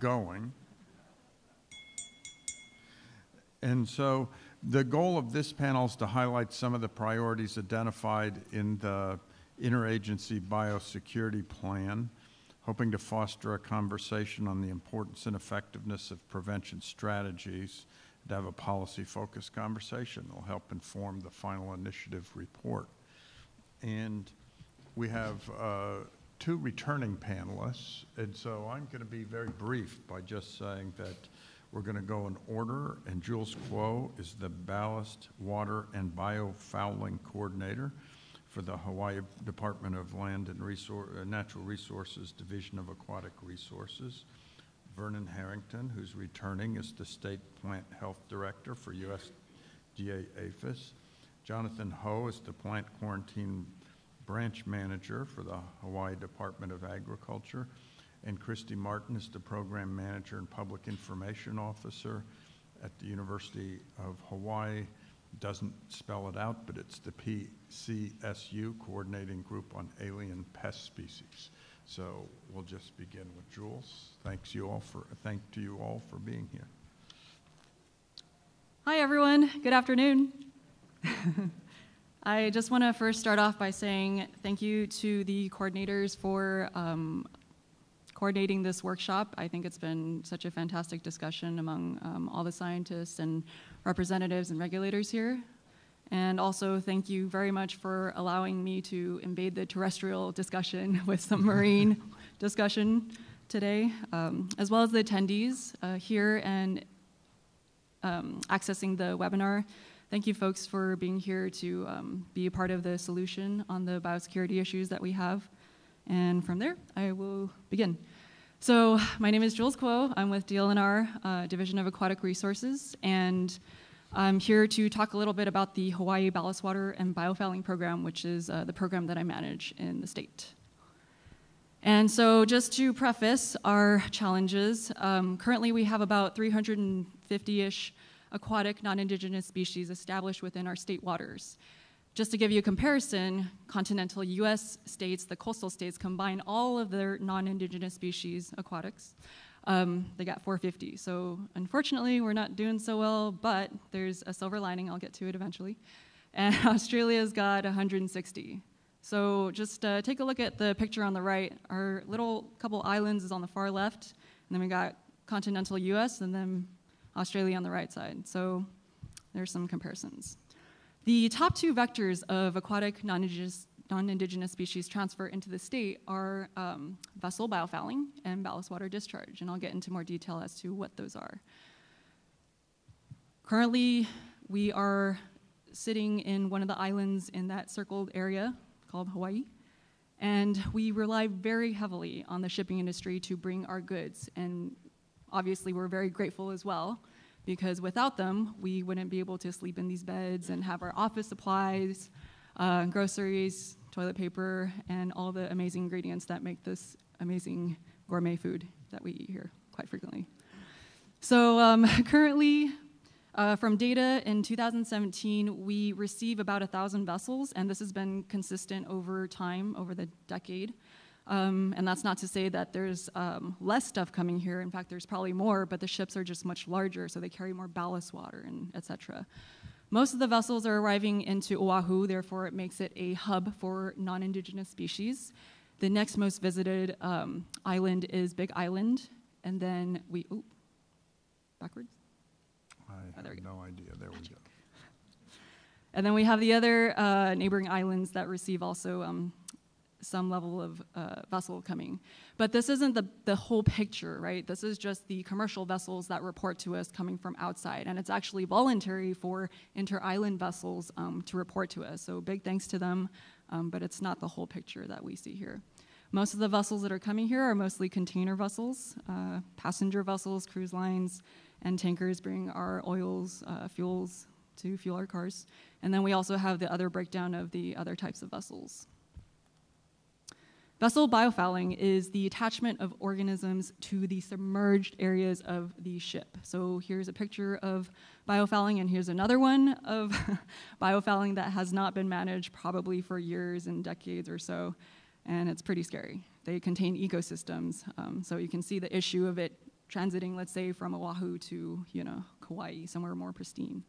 going. And so the goal of this panel is to highlight some of the priorities identified in the Interagency Biosecurity Plan, hoping to foster a conversation on the importance and effectiveness of prevention strategies, to have a policy-focused conversation that will help inform the final initiative report. And we have uh, two returning panelists, and so I'm going to be very brief by just saying that we're going to go in order, and Jules Kuo is the Ballast Water and Biofouling Coordinator for the Hawaii Department of Land and uh, Natural Resources Division of Aquatic Resources. Vernon Harrington, who's returning, is the State Plant Health Director for USDA APHIS. Jonathan Ho is the Plant Quarantine Branch Manager for the Hawaii Department of Agriculture. And Christy Martin is the Program Manager and Public Information Officer at the University of Hawaii. Doesn't spell it out, but it's the PCSU Coordinating Group on Alien Pest Species. So we'll just begin with Jules. Thanks you all for thank to you all for being here. Hi everyone. Good afternoon. I just want to first start off by saying thank you to the coordinators for um, coordinating this workshop. I think it's been such a fantastic discussion among um, all the scientists and representatives and regulators here. And also, thank you very much for allowing me to invade the terrestrial discussion with some marine discussion today, um, as well as the attendees uh, here and um, accessing the webinar. Thank you, folks, for being here to um, be a part of the solution on the biosecurity issues that we have. And from there, I will begin. So, my name is Jules Kuo. I'm with DLNR, uh, Division of Aquatic Resources, and I'm here to talk a little bit about the Hawaii Ballast Water and Biofouling Program, which is uh, the program that I manage in the state. And so, just to preface our challenges, um, currently we have about 350 ish aquatic non indigenous species established within our state waters. Just to give you a comparison, continental US states, the coastal states, combine all of their non indigenous species aquatics um, they got 450. So unfortunately, we're not doing so well, but there's a silver lining. I'll get to it eventually. And Australia's got 160. So just uh, take a look at the picture on the right. Our little couple islands is on the far left, and then we got continental US, and then Australia on the right side. So there's some comparisons. The top two vectors of aquatic non-indigenous non-indigenous species transfer into the state are um, vessel biofouling and ballast water discharge, and I'll get into more detail as to what those are. Currently, we are sitting in one of the islands in that circled area called Hawaii, and we rely very heavily on the shipping industry to bring our goods, and obviously we're very grateful as well because without them, we wouldn't be able to sleep in these beds and have our office supplies, uh, groceries, toilet paper, and all the amazing ingredients that make this amazing gourmet food that we eat here quite frequently. So, um, currently, uh, from data in 2017, we receive about 1,000 vessels, and this has been consistent over time, over the decade. Um, and that's not to say that there's um, less stuff coming here. In fact, there's probably more, but the ships are just much larger, so they carry more ballast water and et cetera. Most of the vessels are arriving into Oahu, therefore, it makes it a hub for non indigenous species. The next most visited um, island is Big Island, and then we, ooh, backwards? I oh, have no idea. There Magic. we go. And then we have the other uh, neighboring islands that receive also um, some level of uh, vessel coming. But this isn't the, the whole picture, right? This is just the commercial vessels that report to us coming from outside. And it's actually voluntary for inter island vessels um, to report to us. So big thanks to them, um, but it's not the whole picture that we see here. Most of the vessels that are coming here are mostly container vessels, uh, passenger vessels, cruise lines, and tankers bring our oils, uh, fuels to fuel our cars. And then we also have the other breakdown of the other types of vessels. Vessel biofouling is the attachment of organisms to the submerged areas of the ship. So here's a picture of biofouling, and here's another one of biofouling that has not been managed probably for years and decades or so, and it's pretty scary. They contain ecosystems, um, so you can see the issue of it transiting, let's say, from Oahu to, you know, Kauai, somewhere more pristine.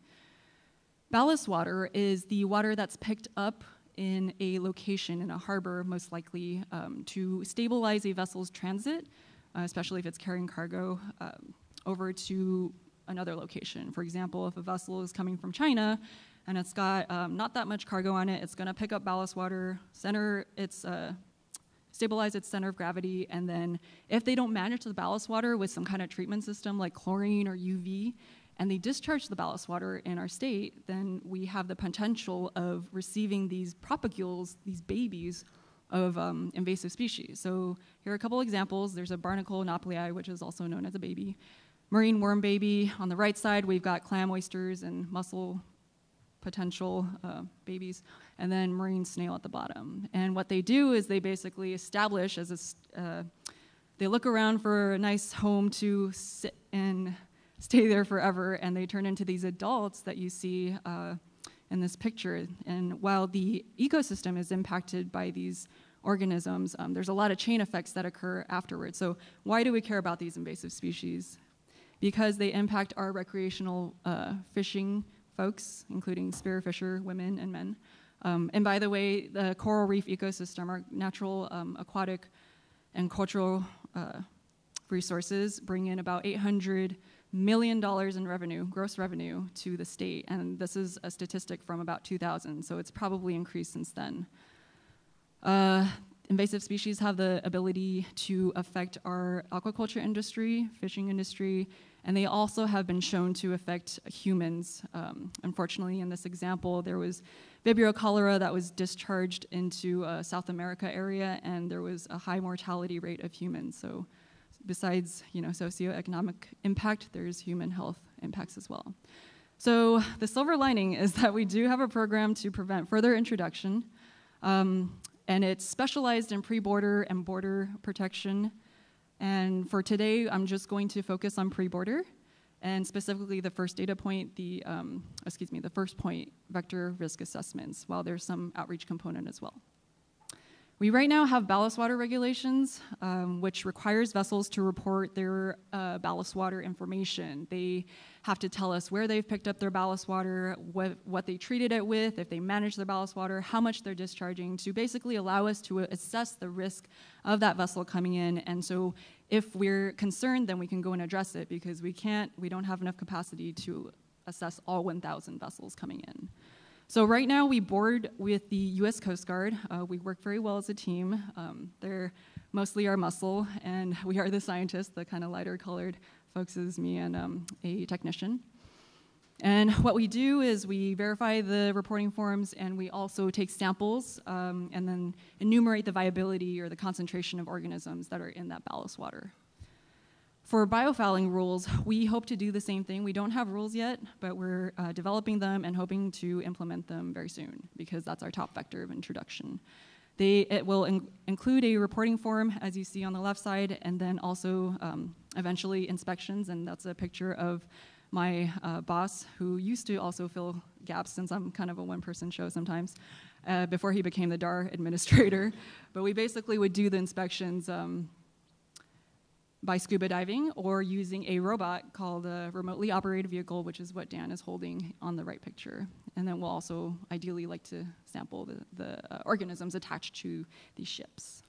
Ballast water is the water that's picked up in a location, in a harbor, most likely, um, to stabilize a vessel's transit, uh, especially if it's carrying cargo, um, over to another location. For example, if a vessel is coming from China and it's got um, not that much cargo on it, it's going to pick up ballast water, center its uh, stabilize its center of gravity, and then if they don't manage the ballast water with some kind of treatment system like chlorine or UV, and they discharge the ballast water in our state, then we have the potential of receiving these propagules, these babies of um, invasive species. So here are a couple examples. There's a barnacle nauplii, which is also known as a baby. Marine worm baby. On the right side, we've got clam oysters and mussel potential uh, babies, and then marine snail at the bottom. And what they do is they basically establish as a, uh, they look around for a nice home to sit and stay there forever, and they turn into these adults that you see uh, in this picture. And while the ecosystem is impacted by these organisms, um, there's a lot of chain effects that occur afterwards. So why do we care about these invasive species? Because they impact our recreational uh, fishing folks, including spearfisher women and men. Um, and by the way, the coral reef ecosystem, our natural um, aquatic and cultural uh, resources, bring in about 800 million dollars in revenue, gross revenue, to the state. And this is a statistic from about 2000, so it's probably increased since then. Uh, invasive species have the ability to affect our aquaculture industry, fishing industry, and they also have been shown to affect humans. Um, unfortunately, in this example, there was Vibrio cholera that was discharged into a South America area, and there was a high mortality rate of humans. So, besides you know socioeconomic impact, there's human health impacts as well. So, the silver lining is that we do have a program to prevent further introduction, um, and it's specialized in pre-border and border protection and for today, I'm just going to focus on pre-border and specifically the first data point, the, um, excuse me, the first point, vector risk assessments, while there's some outreach component as well. We right now have ballast water regulations, um, which requires vessels to report their uh, ballast water information. They have to tell us where they've picked up their ballast water, what, what they treated it with, if they manage their ballast water, how much they're discharging, to basically allow us to assess the risk of that vessel coming in. And so if we're concerned, then we can go and address it because we can't, we don't have enough capacity to assess all 1,000 vessels coming in. So right now we board with the U.S. Coast Guard. Uh, we work very well as a team. Um, they're mostly our muscle, and we are the scientists, the kind of lighter colored folks is me and um, a technician. And what we do is we verify the reporting forms and we also take samples um, and then enumerate the viability or the concentration of organisms that are in that ballast water. For biofouling rules, we hope to do the same thing. We don't have rules yet, but we're uh, developing them and hoping to implement them very soon because that's our top vector of introduction. They, it will in include a reporting form, as you see on the left side, and then also um, eventually inspections, and that's a picture of my uh, boss, who used to also fill gaps since I'm kind of a one person show sometimes, uh, before he became the DAR administrator. but we basically would do the inspections um, by scuba diving or using a robot called a remotely operated vehicle, which is what Dan is holding on the right picture. And then we'll also ideally like to sample the, the uh, organisms attached to these ships.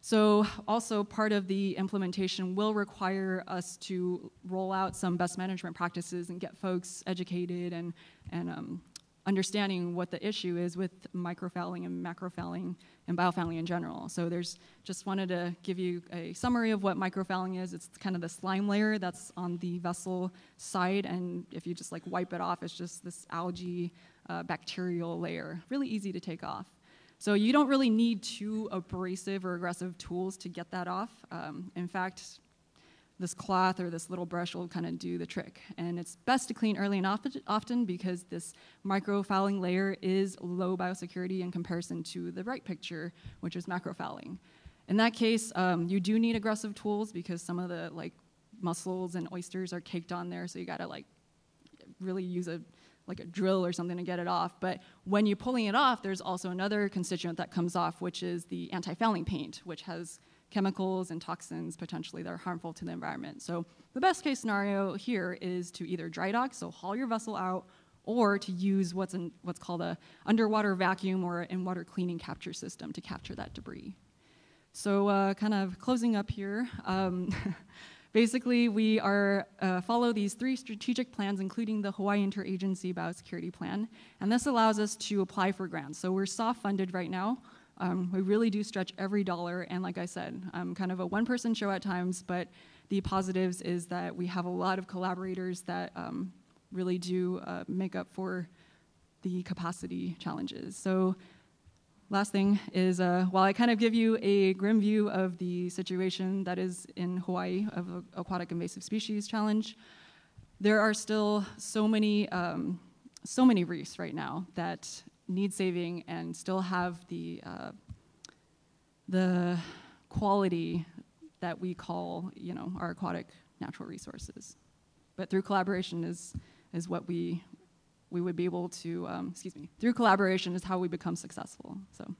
So, also part of the implementation will require us to roll out some best management practices and get folks educated and, and um, understanding what the issue is with microfouling and macrofouling and biofouling in general. So there's just wanted to give you a summary of what microfouling is. It's kind of the slime layer that's on the vessel side, and if you just like wipe it off, it's just this algae uh, bacterial layer. Really easy to take off. So you don't really need too abrasive or aggressive tools to get that off. Um, in fact, this cloth or this little brush will kind of do the trick. And it's best to clean early and often because this microfouling layer is low biosecurity in comparison to the right picture, which is macrofouling. In that case, um, you do need aggressive tools because some of the like mussels and oysters are caked on there, so you gotta like really use a like a drill or something to get it off. But when you're pulling it off, there's also another constituent that comes off, which is the anti-fouling paint, which has chemicals and toxins potentially that are harmful to the environment. So the best case scenario here is to either dry dock, so haul your vessel out, or to use what's, in, what's called a underwater vacuum or in water cleaning capture system to capture that debris. So uh, kind of closing up here, um, basically we are uh, follow these three strategic plans, including the Hawaii Interagency Biosecurity Plan, and this allows us to apply for grants. So we're soft funded right now. Um, we really do stretch every dollar, and like I said, I'm kind of a one-person show at times, but the positives is that we have a lot of collaborators that um, really do uh, make up for the capacity challenges. So last thing is uh, while I kind of give you a grim view of the situation that is in Hawaii of aquatic invasive species challenge, there are still so many, um, so many reefs right now that need saving and still have the, uh, the quality that we call, you know, our aquatic natural resources. But through collaboration is, is what we, we would be able to, um, excuse me, through collaboration is how we become successful. So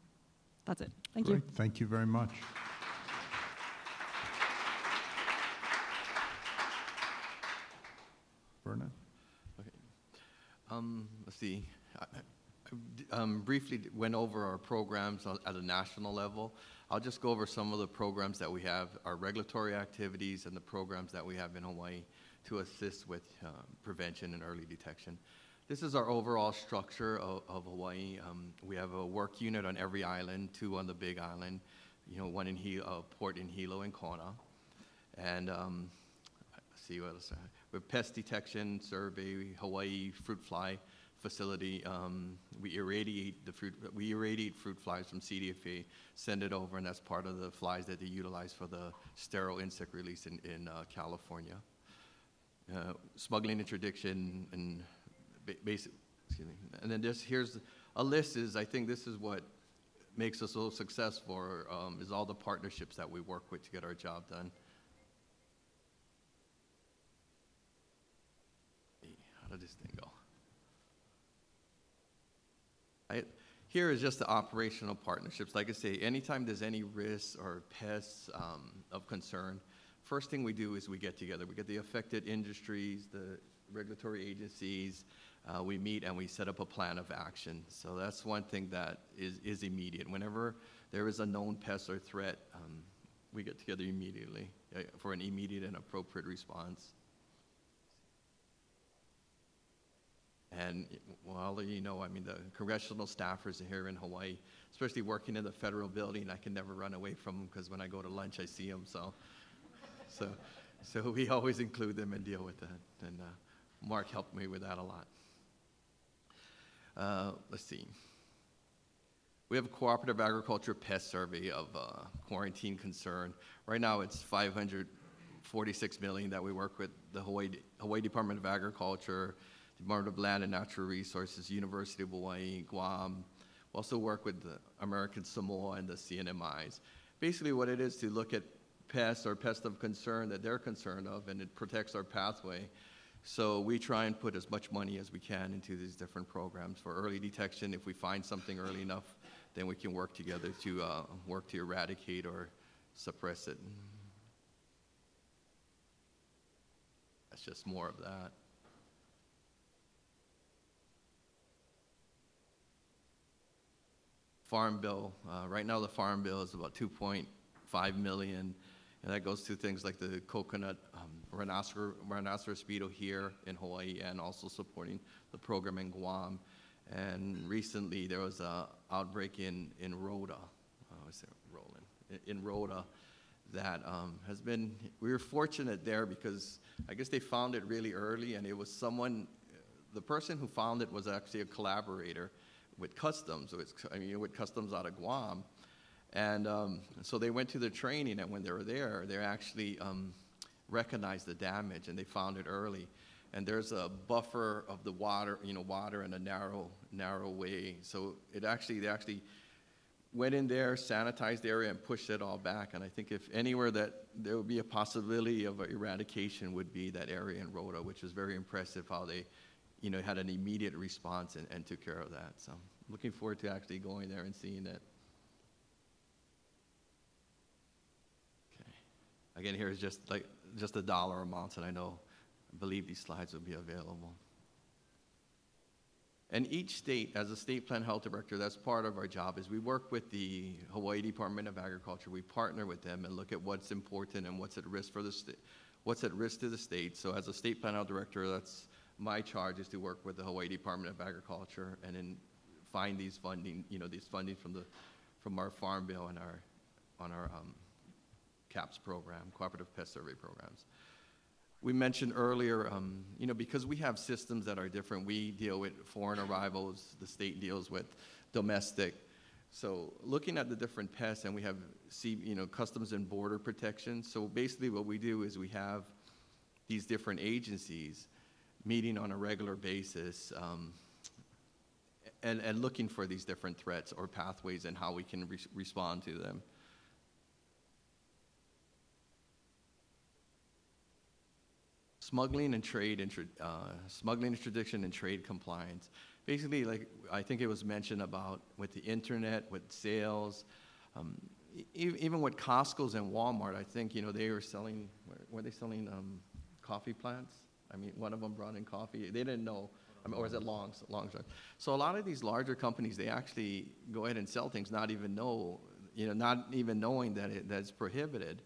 that's it. Thank Great. you. Thank you very much. Vernon? Um, let's see. I, I d- um, briefly went over our programs at a national level. I'll just go over some of the programs that we have, our regulatory activities and the programs that we have in Hawaii to assist with uh, prevention and early detection. This is our overall structure of, of Hawaii. Um, we have a work unit on every island, two on the Big Island, you know, one in He- uh, port in Hilo and Kona, and um, let's see what else. With pest detection survey, Hawaii fruit fly facility, um, we irradiate the fruit. We irradiate fruit flies from CDFA, send it over, and that's part of the flies that they utilize for the sterile insect release in, in uh, California. Uh, smuggling interdiction and ba- basic, excuse me. And then here's a list. Is I think this is what makes us so successful. Um, is all the partnerships that we work with to get our job done. How did this thing go? I, here is just the operational partnerships. Like I say, anytime there's any risks or pests um, of concern, first thing we do is we get together. We get the affected industries, the regulatory agencies. Uh, we meet and we set up a plan of action. So that's one thing that is, is immediate. Whenever there is a known pest or threat, um, we get together immediately uh, for an immediate and appropriate response. And well, you know, I mean, the congressional staffers here in Hawaii, especially working in the federal building, I can never run away from them because when I go to lunch, I see them. So, so, so we always include them and deal with that. And uh, Mark helped me with that a lot. Uh, let's see. We have a cooperative agriculture pest survey of uh, quarantine concern. Right now, it's 546 million that we work with the Hawaii, Hawaii Department of Agriculture, Department of Land and Natural Resources, University of Hawaii, Guam. We also work with the American Samoa and the CNMIs. Basically, what it is to look at pests or pests of concern that they're concerned of, and it protects our pathway. So we try and put as much money as we can into these different programs for early detection. If we find something early enough, then we can work together to uh, work to eradicate or suppress it. That's just more of that. Farm bill, uh, right now the farm bill is about 2.5 million, and that goes to things like the coconut um, rhinoceros, rhinoceros beetle here in Hawaii, and also supporting the program in Guam. And recently there was a outbreak in in Rhoda, oh, is it Roland? In, in that um, has been. We were fortunate there because I guess they found it really early, and it was someone. The person who found it was actually a collaborator with customs, with, I mean, with customs out of Guam. And um, so they went to the training, and when they were there, they actually um, recognized the damage, and they found it early. And there's a buffer of the water, you know, water in a narrow, narrow way. So it actually, they actually went in there, sanitized the area, and pushed it all back. And I think if anywhere that there would be a possibility of eradication would be that area in Rota, which is very impressive how they you know, had an immediate response and, and took care of that. So I'm looking forward to actually going there and seeing it. Okay. Again, here is just like, just the dollar amounts, and I know, I believe these slides will be available. And each state, as a state plant health director, that's part of our job, is we work with the Hawaii Department of Agriculture. We partner with them and look at what's important and what's at risk for the state, what's at risk to the state. So as a state plant health director, that's my charge is to work with the Hawaii Department of Agriculture and then find these funding, you know, these funding from the, from our farm bill and our, on our um, CAPS program, Cooperative Pest Survey programs. We mentioned earlier, um, you know, because we have systems that are different, we deal with foreign arrivals, the state deals with domestic. So looking at the different pests, and we have, you know, customs and border protection. So basically what we do is we have these different agencies meeting on a regular basis um, and, and looking for these different threats or pathways and how we can re- respond to them. Smuggling and trade, uh, smuggling interdiction and trade compliance. Basically, like I think it was mentioned about with the internet, with sales, um, e- even with Costco's and Walmart. I think you know they were selling. Were, were they selling um, coffee plants? I mean, one of them brought in coffee. They didn't know. I mean, or is it Longs? Longs. So a lot of these larger companies, they actually go ahead and sell things, not even know, you know, not even knowing that it, that's prohibited,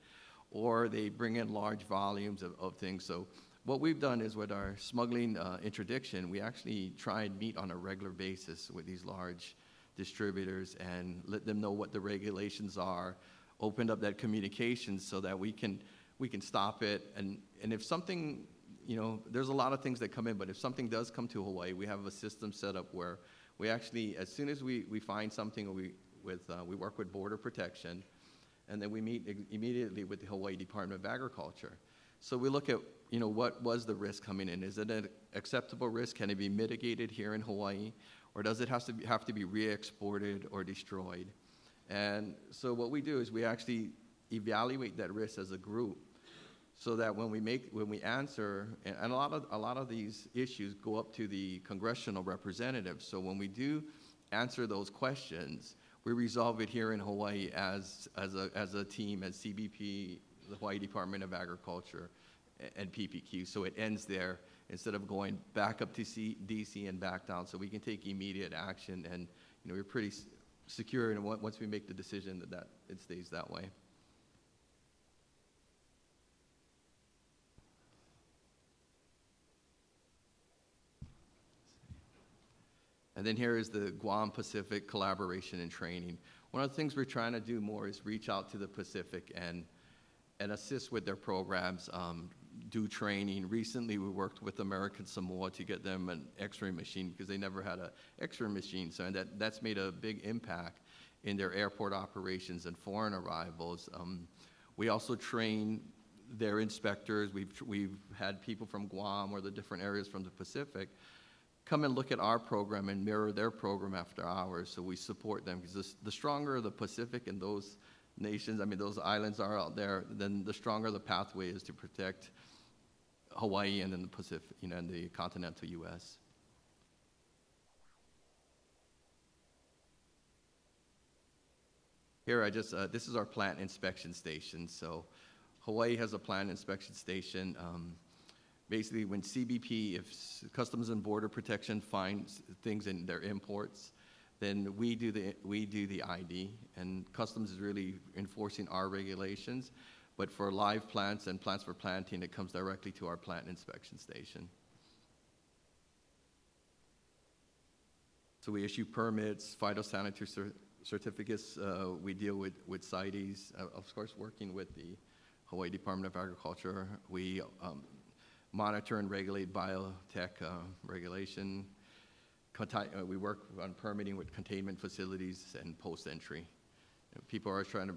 or they bring in large volumes of, of things. So what we've done is with our smuggling uh, interdiction, we actually try and meet on a regular basis with these large distributors and let them know what the regulations are, opened up that communication so that we can we can stop it. And and if something, you know, there's a lot of things that come in, but if something does come to Hawaii, we have a system set up where we actually, as soon as we, we find something, we with uh, we work with border protection, and then we meet immediately with the Hawaii Department of Agriculture. So we look at, you know, what was the risk coming in? Is it an acceptable risk? Can it be mitigated here in Hawaii? Or does it have to be, have to be re-exported or destroyed? And so what we do is we actually evaluate that risk as a group so that when we make, when we answer, and, a lot of, a lot of these issues go up to the congressional representatives. So when we do answer those questions, we resolve it here in Hawaii as, as a, as a team, as CBP, the Hawaii Department of Agriculture, and PPQ. So it ends there instead of going back up to C, DC and back down. So we can take immediate action and, you know, we're pretty secure and once we make the decision that, that it stays that way. And then here is the Guam Pacific collaboration and training. One of the things we're trying to do more is reach out to the Pacific and, and assist with their programs, um, do training. Recently, we worked with American Samoa to get them an x-ray machine because they never had an x-ray machine. So that, that's made a big impact in their airport operations and foreign arrivals. Um, we also train their inspectors. We've, we've had people from Guam or the different areas from the Pacific come and look at our program and mirror their program after ours. So we support them because the stronger the Pacific and those nations, I mean, those islands are out there, then the stronger the pathway is to protect Hawaii and then the Pacific, you know, and the continental U.S. Here, I just, uh, this is our plant inspection station. So Hawaii has a plant inspection station. Um, basically, when CBP, if Customs and Border Protection finds things in their imports, then we do the, we do the ID, and Customs is really enforcing our regulations. But for live plants and plants for planting, it comes directly to our plant inspection station. So we issue permits, phytosanitary cer- certificates. Uh, we deal with, with CITES, uh, of course, working with the Hawaii Department of Agriculture. We um, monitor and regulate biotech uh, regulation. Conti- uh, we work on permitting with containment facilities and post-entry. People are trying to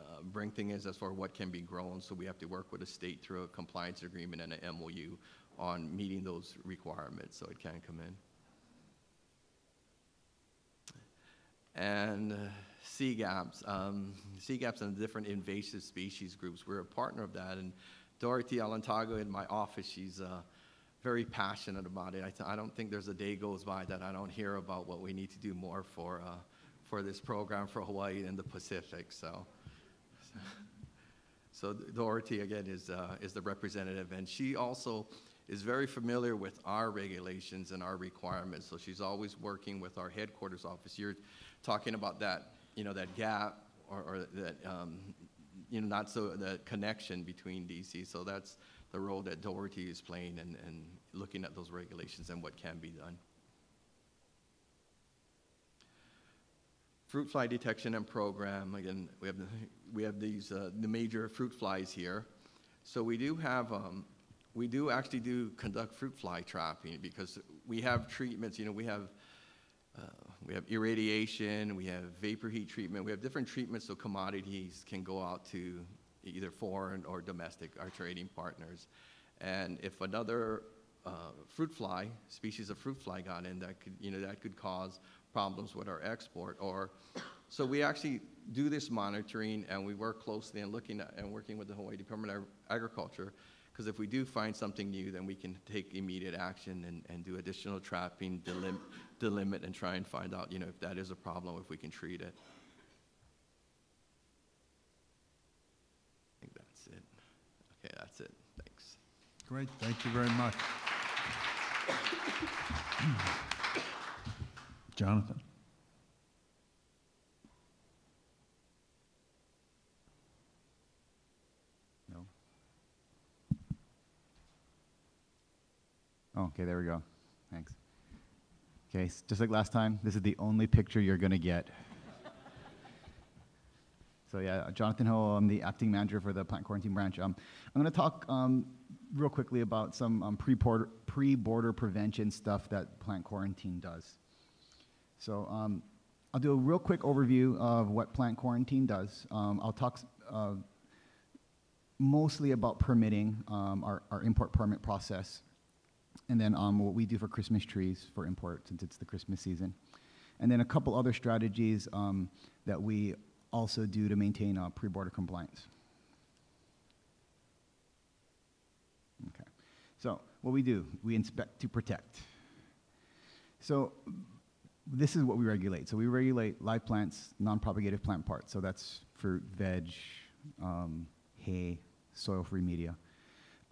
uh, bring things as far as what can be grown, so we have to work with the state through a compliance agreement and an MOU on meeting those requirements, so it can come in. and uh, CGAPS. Um, CGAPS and different invasive species groups. We're a partner of that. And Dorothy Alantago in my office, she's uh, very passionate about it. I, th- I don't think there's a day goes by that I don't hear about what we need to do more for, uh, for this program for Hawaii and the Pacific. So, So Dorothy, again, is, uh, is the representative, and she also is very familiar with our regulations and our requirements, so she's always working with our headquarters office. You're talking about that, you know, that gap, or, or that, um, you know, not so, the connection between DC, so that's the role that Dorothy is playing and, and looking at those regulations and what can be done. Fruit fly detection and program, again, we have, the- we have these, uh, the major fruit flies here. So we do have, um, we do actually do conduct fruit fly trapping because we have treatments, you know, we have, uh, we have irradiation, we have vapor heat treatment, we have different treatments so commodities can go out to either foreign or domestic, our trading partners. And if another uh, fruit fly, species of fruit fly got in, that could, you know, that could cause problems with our export. Or, so we actually do this monitoring and we work closely and looking at, and working with the Hawaii Department of Agriculture. Because if we do find something new, then we can take immediate action and, and do additional trapping, delim, delimit, and try and find out, you know, if that is a problem, if we can treat it. I think that's it. Okay, that's it. Thanks. Great, thank you very much. Jonathan? No. Oh, okay, there we go. Okay, just like last time, this is the only picture you're going to get. so, yeah, Jonathan Ho, I'm the acting manager for the plant quarantine branch. Um, I'm going to talk um, real quickly about some um, pre-border, pre-border prevention stuff that plant quarantine does. So, um, I'll do a real quick overview of what plant quarantine does. Um, I'll talk uh, mostly about permitting, um, our, our import permit process, and then um, what we do for Christmas trees for import since it's the Christmas season, and then a couple other strategies um, that we also do to maintain uh, pre-border compliance. Okay, so what we do, we inspect to protect. So this is what we regulate. So we regulate live plants, non-propagative plant parts. So that's fruit, veg, um, hay, soil-free media.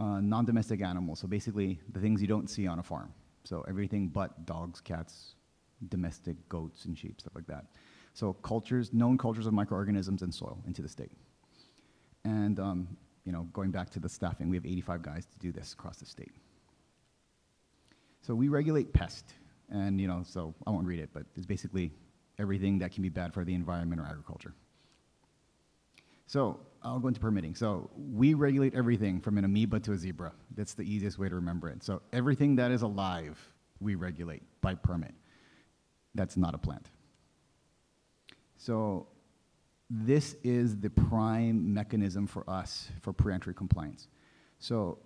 Uh, non-domestic animals. So basically the things you don't see on a farm. So everything but dogs, cats, domestic goats and sheep, stuff like that. So cultures, known cultures of microorganisms and soil into the state. And um, you know, going back to the staffing, we have 85 guys to do this across the state. So we regulate pest, and you know, so I won't read it, but it's basically everything that can be bad for the environment or agriculture. So I'll go into permitting. So we regulate everything from an amoeba to a zebra. That's the easiest way to remember it. So everything that is alive, we regulate by permit. That's not a plant. So this is the prime mechanism for us for pre-entry compliance. So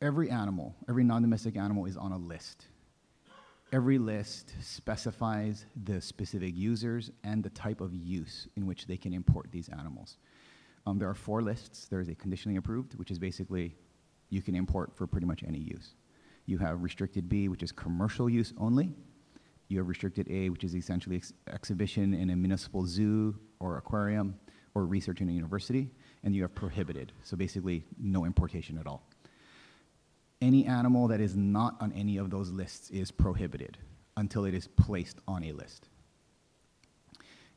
every animal, every non-domestic animal is on a list. Every list specifies the specific users and the type of use in which they can import these animals. Um, there are four lists. There is a conditionally approved, which is basically you can import for pretty much any use. You have restricted B, which is commercial use only. You have restricted A, which is essentially ex- exhibition in a municipal zoo or aquarium or research in a university. And you have prohibited, so basically no importation at all any animal that is not on any of those lists is prohibited until it is placed on a list.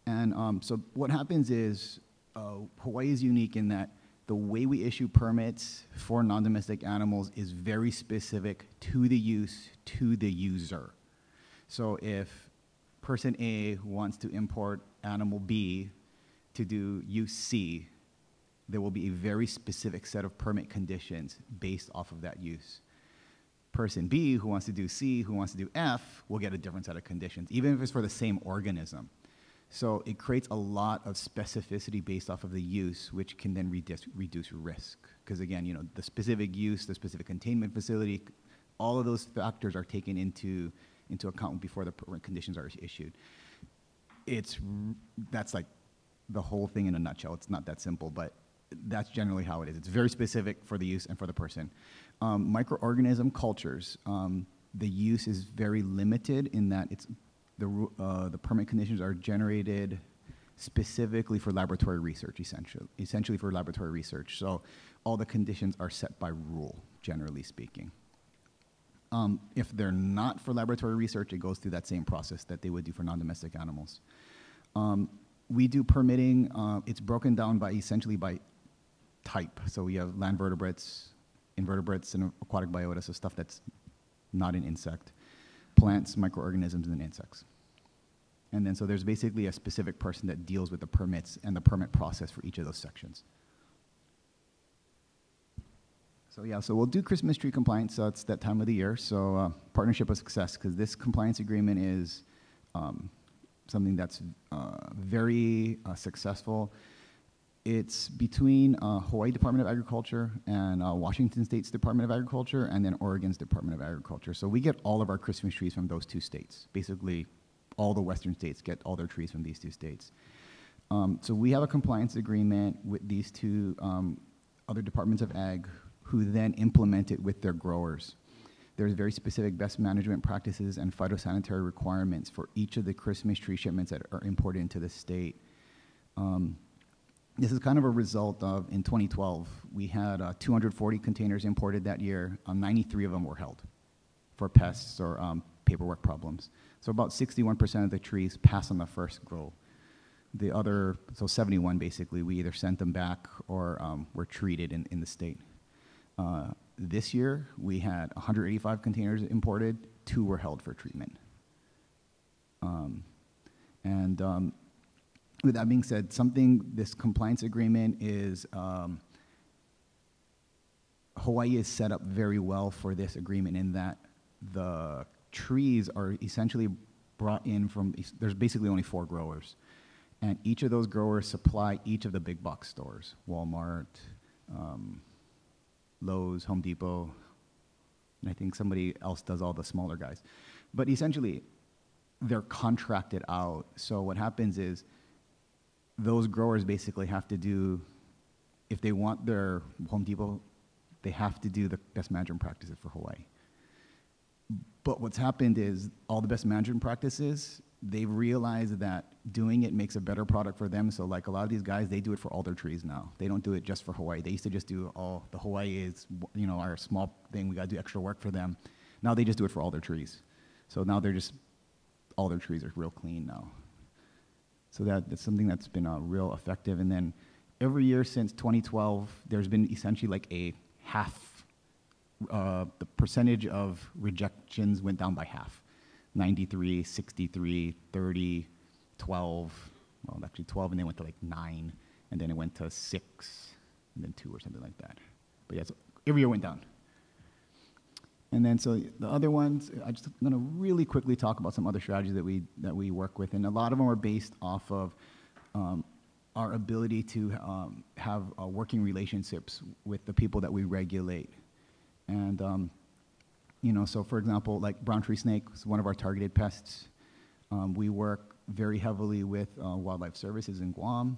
And um, so what happens is uh, Hawaii is unique in that the way we issue permits for non-domestic animals is very specific to the use, to the user. So if person A wants to import animal B to do use C, there will be a very specific set of permit conditions based off of that use. Person B, who wants to do C, who wants to do F, will get a different set of conditions, even if it's for the same organism. So it creates a lot of specificity based off of the use, which can then reduce, reduce risk. Because again, you know, the specific use, the specific containment facility, all of those factors are taken into, into account before the permit conditions are issued. It's, that's like the whole thing in a nutshell. It's not that simple, but that's generally how it is. It's very specific for the use and for the person. Um, microorganism cultures, um, the use is very limited in that it's the, uh, the permit conditions are generated specifically for laboratory research, essentially, essentially for laboratory research. So all the conditions are set by rule, generally speaking. Um, if they're not for laboratory research, it goes through that same process that they would do for non-domestic animals. Um, we do permitting. Uh, it's broken down by essentially by type. So we have land vertebrates, invertebrates, and aquatic biota, so stuff that's not an insect, plants, microorganisms, and insects. And then so there's basically a specific person that deals with the permits and the permit process for each of those sections. So yeah, so we'll do Christmas tree compliance. So it's that time of the year. So uh, partnership of success, because this compliance agreement is um, something that's uh, very uh, successful. It's between uh, Hawaii Department of Agriculture and uh, Washington State's Department of Agriculture, and then Oregon's Department of Agriculture. So we get all of our Christmas trees from those two states. Basically, all the Western states get all their trees from these two states. Um, so we have a compliance agreement with these two um, other departments of ag who then implement it with their growers. There's very specific best management practices and phytosanitary requirements for each of the Christmas tree shipments that are imported into the state. Um, this is kind of a result of in 2012 we had uh, 240 containers imported that year. Um, 93 of them were held for pests or um, paperwork problems. So about 61% of the trees pass on the first grow. The other, so 71 basically, we either sent them back or um, were treated in, in the state. Uh, this year, we had 185 containers imported, two were held for treatment. Um, and um, with that being said, something, this compliance agreement is, um, Hawaii is set up very well for this agreement in that the trees are essentially brought in from, there's basically only four growers. And each of those growers supply each of the big box stores Walmart, um, Lowe's, Home Depot, and I think somebody else does all the smaller guys. But essentially, they're contracted out. So what happens is those growers basically have to do, if they want their Home Depot, they have to do the best management practices for Hawaii. But what's happened is all the best management practices, they've realized that doing it makes a better product for them. So like a lot of these guys, they do it for all their trees now. They don't do it just for Hawaii. They used to just do all the Hawaii is, you know, our small thing. We got to do extra work for them. Now they just do it for all their trees. So now they're just all their trees are real clean now. So that, that's something that's been uh, real effective. And then every year since 2012, there's been essentially like a half uh, the percentage of rejections went down by half 93, 63, 30, 12. Well, actually 12, and then went to like 9, and then it went to 6, and then 2 or something like that. But yeah, so every year went down. And then so the other ones, I'm just going to really quickly talk about some other strategies that we that we work with, and a lot of them are based off of um, our ability to um, have uh, working relationships with the people that we regulate. And, um, you know, so for example, like brown tree snake is one of our targeted pests. Um, we work very heavily with uh, wildlife services in Guam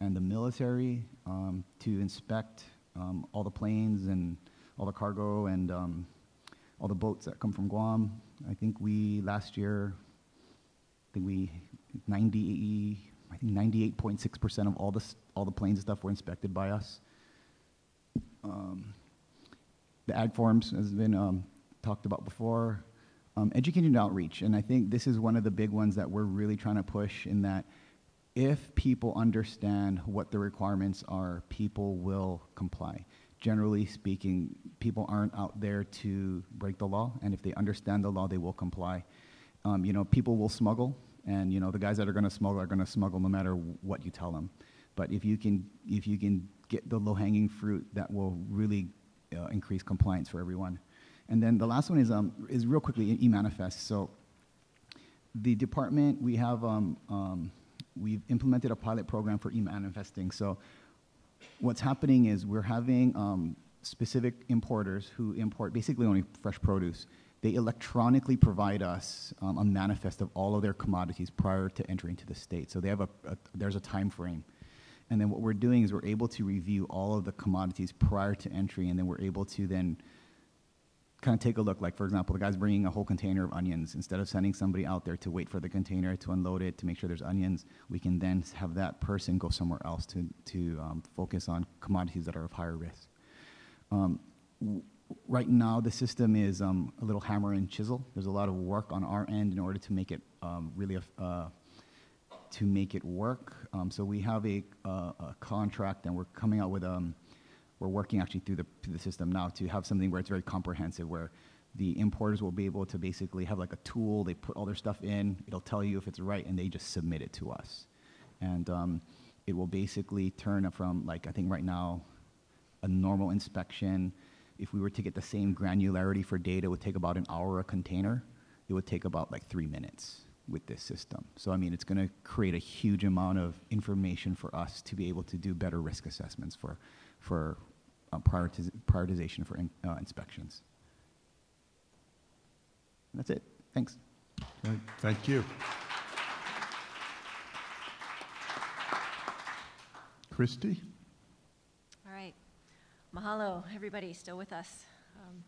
and the military um, to inspect um, all the planes and all the cargo and all the boats that come from Guam. I think we last year, I think we 90, I think 98.6% of all the all the planes and stuff were inspected by us. Um, the ag forms has been um, talked about before. Um, education and outreach, and I think this is one of the big ones that we're really trying to push in that if people understand what the requirements are, people will comply. Generally speaking, people aren't out there to break the law, and if they understand the law, they will comply. Um, you know, people will smuggle, and you know the guys that are going to smuggle are going to smuggle no matter what you tell them. But if you can, if you can get the low-hanging fruit, that will really uh, increase compliance for everyone. And then the last one is, um, is real quickly e-manifest. So the department, we have, um, um, we've implemented a pilot program for e-manifesting. So what's happening is we're having um, specific importers who import basically only fresh produce. They electronically provide us um, a manifest of all of their commodities prior to entering into the state. So they have a, a there's a time frame. And then what we're doing is we're able to review all of the commodities prior to entry, and then we're able to then kind of take a look. Like, for example, the guy's bringing a whole container of onions. Instead of sending somebody out there to wait for the container to unload it, to make sure there's onions, we can then have that person go somewhere else to, to um, focus on commodities that are of higher risk. Um, w- right now, the system is um, a little hammer and chisel. There's a lot of work on our end in order to make it um, really uh, to make it work. Um, so we have a, uh, a contract, and we're coming out with um, we're working actually through the through the system now to have something where it's very comprehensive, where the importers will be able to basically have like a tool. They put all their stuff in. It'll tell you if it's right, and they just submit it to us, and um, it will basically turn from like I think right now, a normal inspection. If we were to get the same granularity for data, it would take about an hour a container. It would take about like three minutes with this system. So, I mean, it's going to create a huge amount of information for us to be able to do better risk assessments for, for prioritization for in, uh, inspections. And that's it. Thanks. Okay, Thank you. Christy? All right. Mahalo, everybody still with us. Um,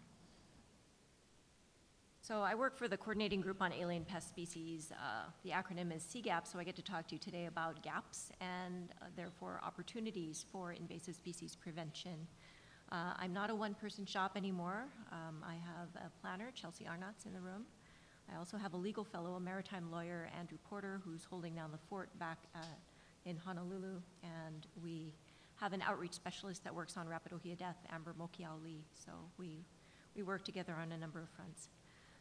So I work for the Coordinating Group on Alien Pest Species. Uh, The acronym is CGAPS, so I get to talk to you today about gaps and uh, therefore opportunities for invasive species prevention. Uh, I'm not a one-person shop anymore. Um, I have a planner, Chelsea Arnott's in the room. I also have a legal fellow, a maritime lawyer, Andrew Porter, who's holding down the fort back uh, in Honolulu. And we have an outreach specialist that works on Rapid Ohia Death, Amber Mokiao Lee. So we, we work together on a number of fronts.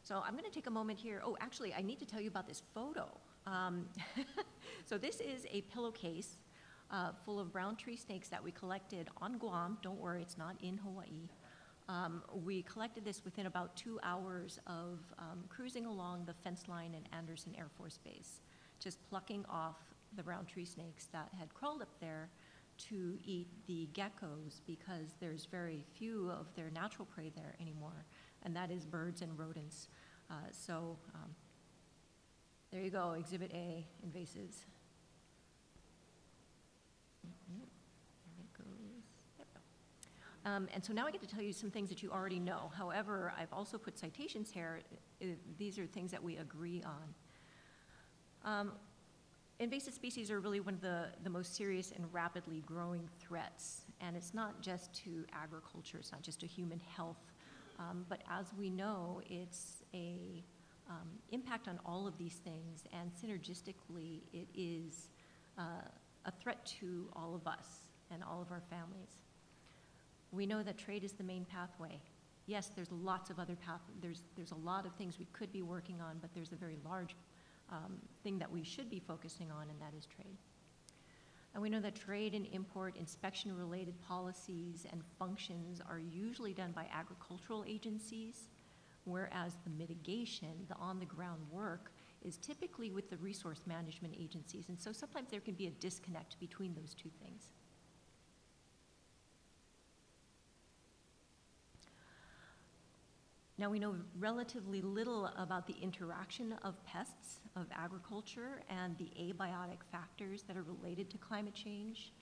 So I'm going to take a moment here. Oh, actually, I need to tell you about this photo. Um, so this is a pillowcase uh, full of brown tree snakes that we collected on Guam. Don't worry, it's not in Hawaii. Um, we collected this within about two hours of um, cruising along the fence line in Andersen Air Force Base, just plucking off the brown tree snakes that had crawled up there to eat the geckos because there's very few of their natural prey there anymore, and that is birds and rodents. Uh, so um, there you go, Exhibit A, invasives. Mhm. There it goes. There we go. Um, And so now I get to tell you some things that you already know. However, I've also put citations here. Uh, These are things that we agree on. Um, Invasive species are really one of the, the most serious and rapidly growing threats. And it's not just to agriculture, it's not just to human health. Um, but as we know, it's a um, impact on all of these things, and synergistically, it is uh, a threat to all of us and all of our families. We know that trade is the main pathway. Yes, there's lots of other path, there's, there's a lot of things we could be working on, but there's a very large um, thing that we should be focusing on, and that is trade. And we know that trade and import inspection-related policies and functions are usually done by agricultural agencies, whereas the mitigation, the on-the-ground work, is typically with the resource management agencies. And so sometimes there can be a disconnect between those two things. Now, we know relatively little about the interaction of pests, of agriculture, and the abiotic factors that are related to climate change.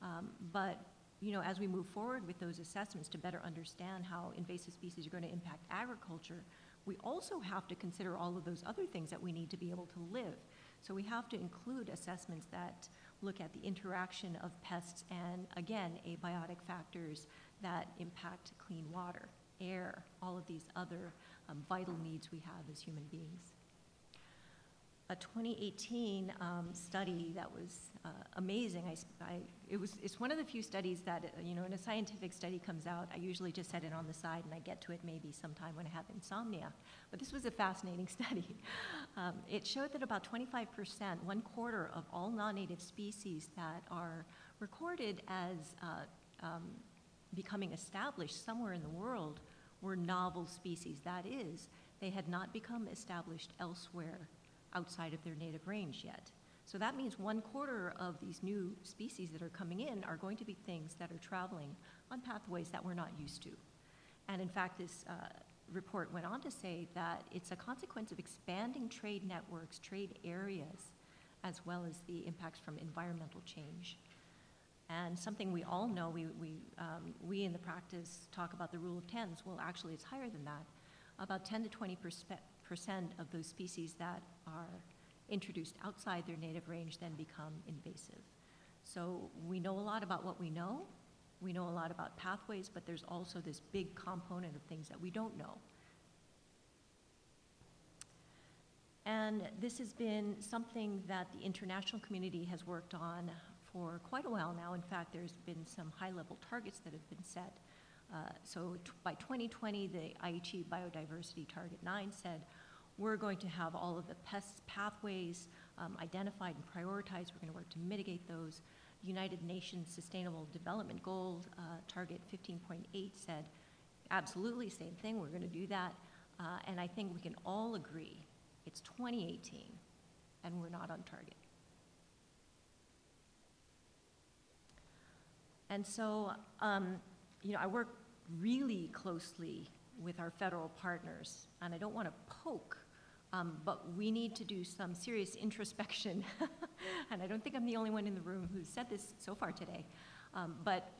Um, but, you know, as we move forward with those assessments to better understand how invasive species are going to impact agriculture, we also have to consider all of those other things that we need to be able to live. So we have to include assessments that look at the interaction of pests and, again, abiotic factors that impact clean water air, all of these other um, vital needs we have as human beings. A 2018 um, study that was uh, amazing. I, I- it was, it's one of the few studies that, uh, you know, when a scientific study comes out, I usually just set it on the side and I get to it maybe sometime when I have insomnia. But this was a fascinating study. Um, it showed that about 25%, one quarter of all non-native species that are recorded as uh, um, becoming established somewhere in the world were novel species. That is, they had not become established elsewhere outside of their native range yet. So that means one quarter of these new species that are coming in are going to be things that are traveling on pathways that we're not used to. And in fact, this uh, report went on to say that it's a consequence of expanding trade networks, trade areas, as well as the impacts from environmental change. And something we all know, we, we, um, we in the practice talk about the rule of tens. Well, actually, it's higher than that. About 10 to 20 percent of those species that are introduced outside their native range then become invasive. So we know a lot about what we know. We know a lot about pathways, but there's also this big component of things that we don't know. And this has been something that the international community has worked on for quite a while now. In fact, there's been some high-level targets that have been set. Uh, so by 2020, the Aichi Biodiversity Target 9 said, we're going to have all of the pest pathways um, identified and prioritized. We're going to work to mitigate those. United Nations Sustainable Development Goal, uh, Target 15.8 said, absolutely, same thing, we're going to do that. Uh, and I think we can all agree it's 2018 and we're not on target. And so, um, you know, I work really closely with our federal partners, and I don't want to poke, um, but we need to do some serious introspection. and I don't think I'm the only one in the room who's said this so far today. Um, but,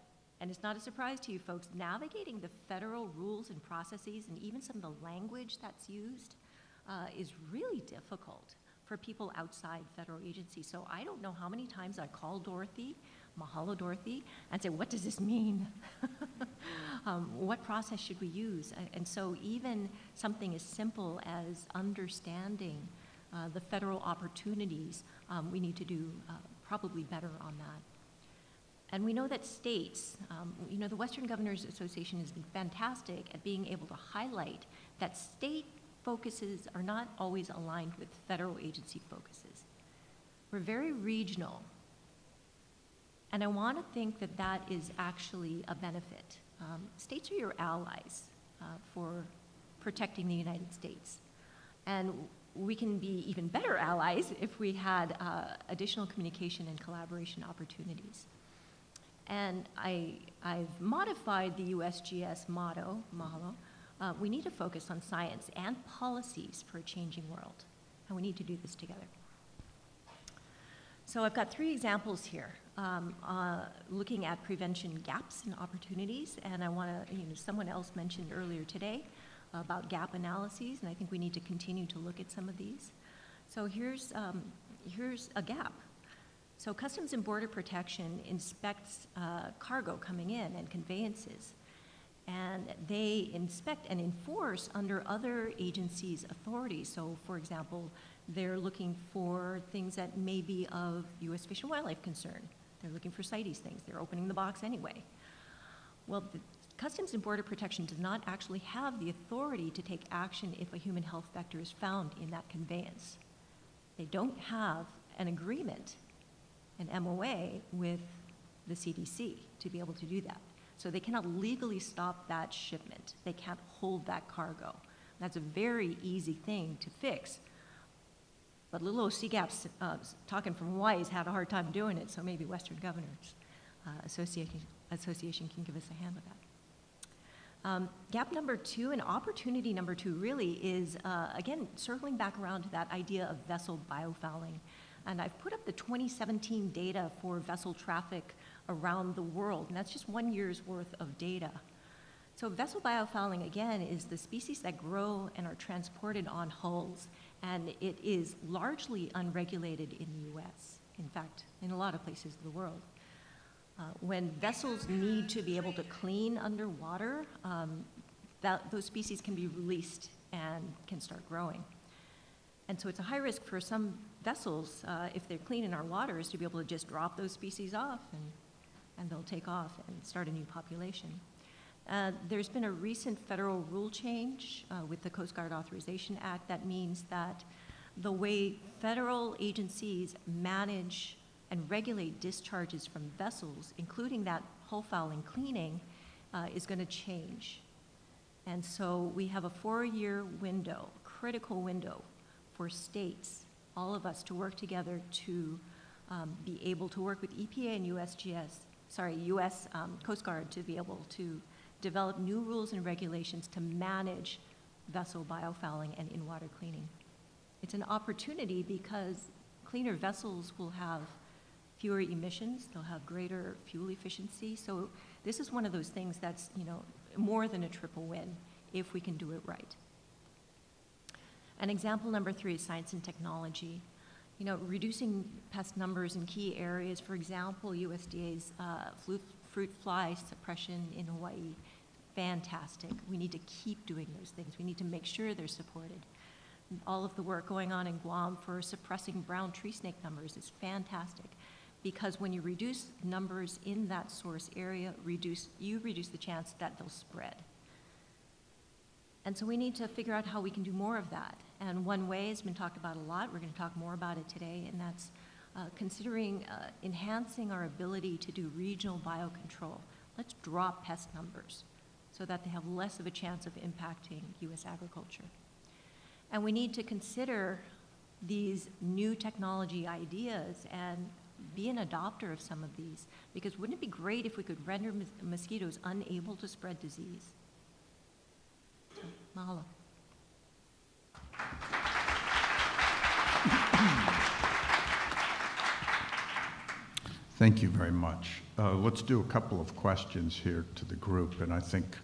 and it's not a surprise to you folks, navigating the federal rules and processes and even some of the language that's used uh, is really difficult for people outside federal agencies. So I don't know how many times I call Dorothy, mahalo Dorothy, and say, what does this mean? um, what process should we use? And, so even something as simple as understanding uh, the federal opportunities, um, we need to do uh, probably better on that. And we know that states, um, you know, the Western Governors Association has been fantastic at being able to highlight that state focuses are not always aligned with federal agency focuses. We're very regional. And I want to think that that is actually a benefit. Um, states are your allies uh, for protecting the United States. And we can be even better allies if we had uh, additional communication and collaboration opportunities. And I, I've modified the USGS motto, mahalo, uh, we need to focus on science and policies for a changing world, and we need to do this together. So I've got three examples here, um, uh, looking at prevention gaps and opportunities, and I want to, you know, someone else mentioned earlier today about gap analyses, and I think we need to continue to look at some of these. So here's, um, here's a gap. So Customs and Border Protection inspects uh, cargo coming in and conveyances and they inspect and enforce under other agencies' authority. So, for example, they're looking for things that may be of U.S. Fish and Wildlife concern. They're looking for CITES things. They're opening the box anyway. Well, the Customs and Border Protection does not actually have the authority to take action if a human health vector is found in that conveyance. They don't have an agreement, an MOA, with the CDC to be able to do that. So they cannot legally stop that shipment. They can't hold that cargo. That's a very easy thing to fix. But little old CGAPS uh, talking from Hawaii has had a hard time doing it, so maybe Western Governors uh, Association, Association can give us a hand with that. Um, gap number two and opportunity number two really is, uh, again, circling back around to that idea of vessel biofouling. And I've put up the 2017 data for vessel traffic around the world, and that's just one year's worth of data. So vessel biofouling, again, is the species that grow and are transported on hulls, and it is largely unregulated in the U.S., in fact, in a lot of places of the world. Uh, when vessels need to be able to clean underwater, um, that, those species can be released and can start growing. And so it's a high risk for some vessels, uh, if they're clean in our waters, to be able to just drop those species off and and they'll take off and start a new population. Uh, there's been a recent federal rule change uh, with the Coast Guard Authorization Act that means that the way federal agencies manage and regulate discharges from vessels, including that hull fouling cleaning, uh, is going to change. And so we have a four-year window, critical window, for states, all of us, to work together to um, be able to work with EPA and USGS sorry, U.S. Um, Coast Guard to be able to develop new rules and regulations to manage vessel biofouling and in-water cleaning. It's an opportunity because cleaner vessels will have fewer emissions, they'll have greater fuel efficiency. So this is one of those things that's, you know, more than a triple win if we can do it right. And example number three is science and technology. You know, reducing pest numbers in key areas, for example, USDA's uh, flu- fruit fly suppression in Hawaii, fantastic. We need to keep doing those things. We need to make sure they're supported. All of the work going on in Guam for suppressing brown tree snake numbers is fantastic because when you reduce numbers in that source area, reduce, you reduce the chance that they'll spread. And so we need to figure out how we can do more of that. And one way has been talked about a lot, we're going to talk more about it today, and that's uh, considering uh, enhancing our ability to do regional biocontrol. Let's drop pest numbers so that they have less of a chance of impacting U.S. agriculture. And we need to consider these new technology ideas and be an adopter of some of these, because wouldn't it be great if we could render mos- mosquitoes unable to spread disease? So, Mahalo. Thank you very much. Uh, Let's do a couple of questions here to the group, and I think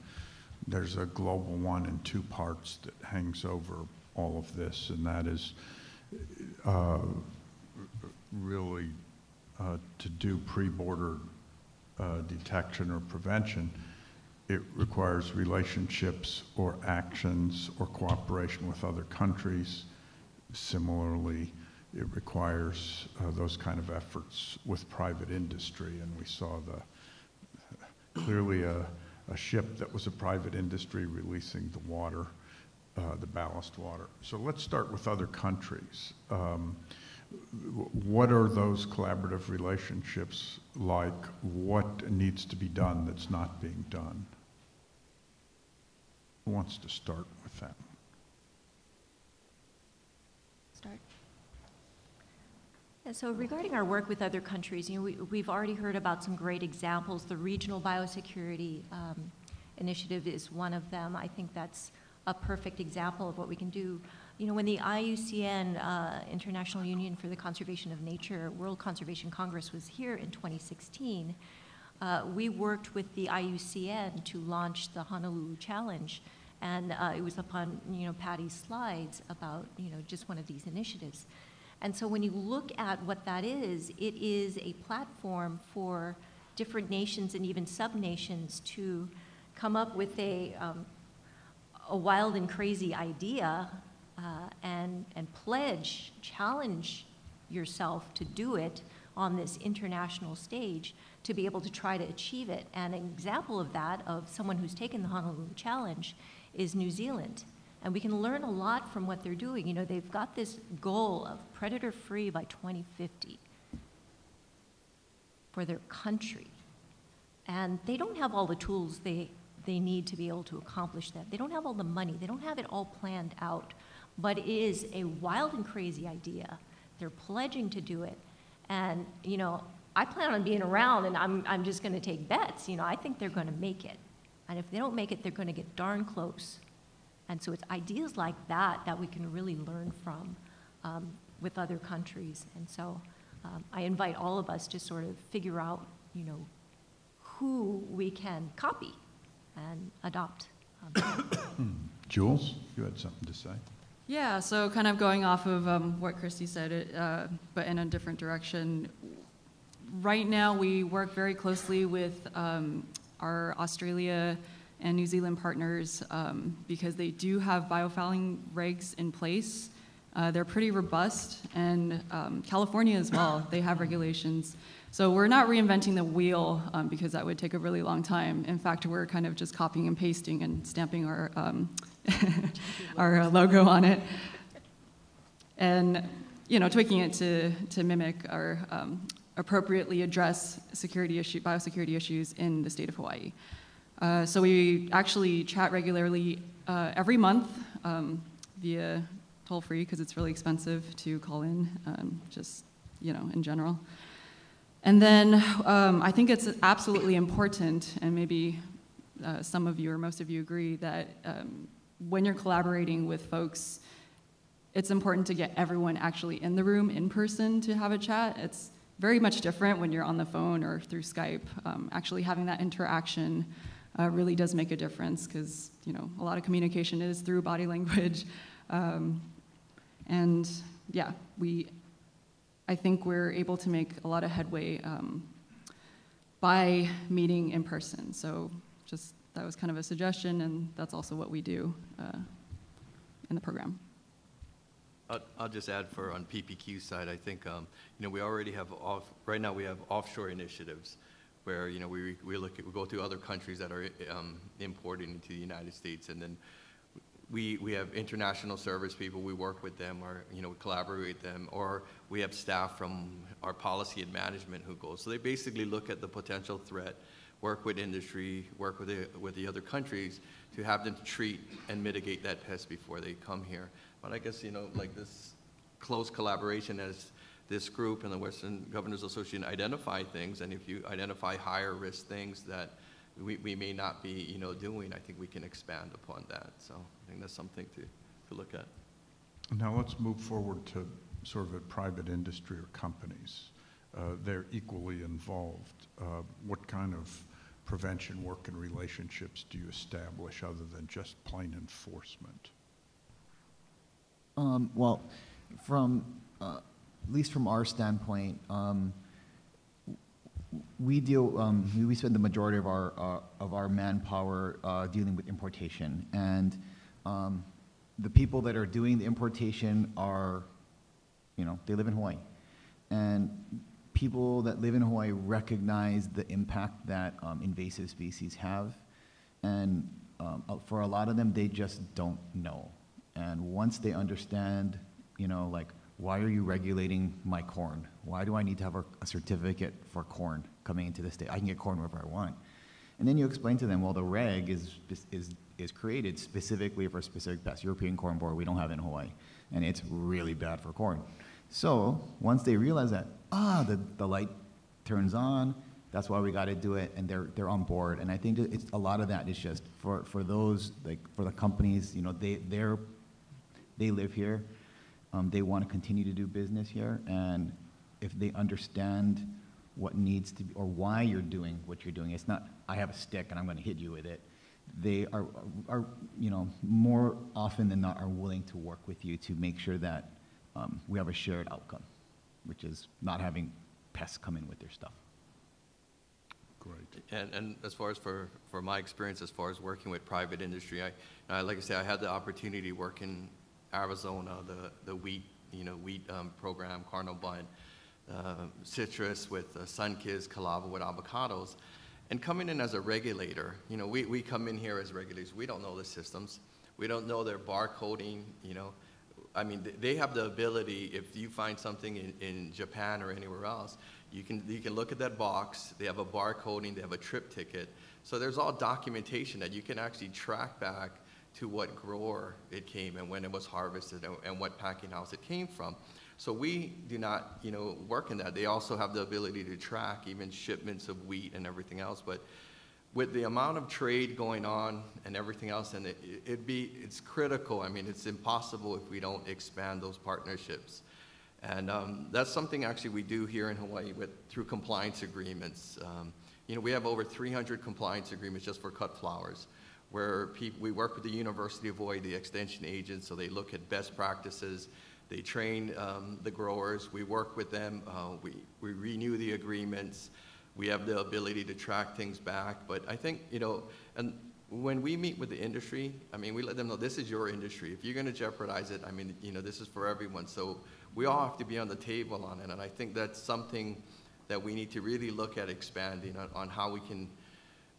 there's a global one in two parts that hangs over all of this, and that is uh, really uh, to do pre-border uh, detection or prevention, it requires relationships or actions or cooperation with other countries. Similarly, it requires uh, those kind of efforts with private industry, and we saw the, clearly a, a ship that was a private industry releasing the water, uh, the ballast water. So let's start with other countries. Um, what are those collaborative relationships like? What needs to be done that's not being done? Who wants to start? Start. So regarding our work with other countries, you know, we, we've already heard about some great examples. The Regional Biosecurity um, Initiative is one of them. I think that's a perfect example of what we can do. You know, when the IUCN, uh, International Union for the Conservation of Nature, World Conservation Congress was here in 2016, uh, we worked with the IUCN to launch the Honolulu Challenge. And uh, it was upon, you know, Patty's slides about, you know, just one of these initiatives. And so when you look at what that is, it is a platform for different nations and even sub-nations to come up with a, um, a wild and crazy idea uh, and, and pledge, challenge yourself to do it on this international stage to be able to try to achieve it. And an example of that, of someone who's taken the Honolulu Challenge, is New Zealand. And we can learn a lot from what they're doing. You know, they've got this goal of predator free by 2050 for their country. And they don't have all the tools they, they need to be able to accomplish that. They don't have all the money, they don't have it all planned out. But it is a wild and crazy idea. They're pledging to do it. And, you know, I plan on being around and I'm, I'm just going to take bets. You know, I think they're going to make it. And if they don't make it, they're going to get darn close. And so it's ideas like that that we can really learn from um, with other countries. And so um, I invite all of us to sort of figure out, you know, who we can copy and adopt. Um, Jules, you had something to say? Yeah, so kind of going off of um, what Christy said, uh, but in a different direction. Right now, we work very closely with um, our Australia and New Zealand partners um, because they do have biofouling regs in place. Uh, they're pretty robust, and um, California as well, they have regulations. So we're not reinventing the wheel um, because that would take a really long time. In fact, we're kind of just copying and pasting and stamping our, um, our uh, logo on it. And, you know, tweaking it to, to mimic or um, appropriately address security issue, biosecurity issues in the state of Hawaii. Uh, so we actually chat regularly uh, every month um, via toll free because it's really expensive to call in, um, just you know, in general. And then um, I think it's absolutely important, and maybe uh, some of you or most of you agree that um, when you're collaborating with folks, it's important to get everyone actually in the room in person to have a chat. It's very much different when you're on the phone or through Skype. Um, actually, having that interaction uh, really does make a difference because you know a lot of communication is through body language, um, and yeah, we. I think we're able to make a lot of headway um, by meeting in person. So just that was kind of a suggestion, and that's also what we do uh, in the program. I'll, just add for on PPQ side, I think, um, you know, we already have off, right now we have offshore initiatives where, you know, we, we look at, we go to other countries that are, um, importing into the United States and then we, we have international service people, we work with them or, you know, we collaborate with them or we have staff from our policy and management who go. So they basically look at the potential threat, work with industry, work with the, with the other countries to have them treat and mitigate that pest before they come here. But I guess, you know, like this close collaboration as this group and the Western Governors Association identify things, and if you identify higher risk things that we, we may not be, you know, doing, I think we can expand upon that. So I think that's something to, to look at. Now let's move forward to sort of a private industry or companies. Uh, They're equally involved. Uh, What kind of prevention work and relationships do you establish other than just plain enforcement? Um, well, from, uh, at least from our standpoint, um, we deal, um, we- spend the majority of our, uh, of our manpower uh, dealing with importation. And um, the people that are doing the importation are, you know, they live in Hawaii. And people that live in Hawaii recognize the impact that um, invasive species have. And um, uh, for a lot of them, they just don't know. And once they understand, you know, like, why are you regulating my corn? Why do I need to have a, certificate for corn coming into the state? I can get corn wherever I want. And then you explain to them, well, the reg is, is, is created specifically for specific pest. European corn borer, we don't have in Hawaii. And it's really bad for corn. So once they realize that, ah, the, the light turns on, that's why we got to do it, and they're, they're on board. And I think it's, a lot of that is just for, for those, like, for the companies, you know, they, they're, they live here, they want to continue to do business here, and if they understand what needs to be, or why you're doing what you're doing, it's not, I have a stick and I'm going to hit you with it. They are, are, you know, more often than not are willing to work with you to make sure that um, we have a shared outcome, which is not having pests come in with their stuff. Great. And, and as far as for, for my experience, as far as working with private industry, I, I like I say, I had the opportunity to work in Arizona, the, the wheat, you know, wheat um, program, Karnal bunt, uh, citrus with uh, Sunkist, Calavo with avocados. And coming in as a regulator, you know, we, we come in here as regulators, we don't know the systems. We don't know their barcoding, you know. I mean, they have the ability, if you find something in, in Japan or anywhere else, you can, you can look at that box, they have a barcoding, they have a trip ticket. So there's all documentation that you can actually track back to what grower it came and when it was harvested and, and what packing house it came from. So we do not, you know, work in that. They also have the ability to track even shipments of wheat and everything else. But with the amount of trade going on and everything else, and it, it'd be, it's critical. I mean, it's impossible if we don't expand those partnerships. And um, that's something actually we do here in Hawaii with, through compliance agreements. Um, you know, we have over 300 compliance agreements just for cut flowers, where peop we work with the University of Hawaii, the extension agents, so they look at best practices. They train um, the growers. We work with them. Uh, we, we renew the agreements. We have the ability to track things back. But I think, you know, and when we meet with the industry, I mean, we let them know this is your industry. If you're going to jeopardize it, I mean, you know, this is for everyone. So we all have to be on the table on it. And I think that's something that we need to really look at expanding on, on how we can